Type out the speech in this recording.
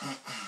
Mm-hmm.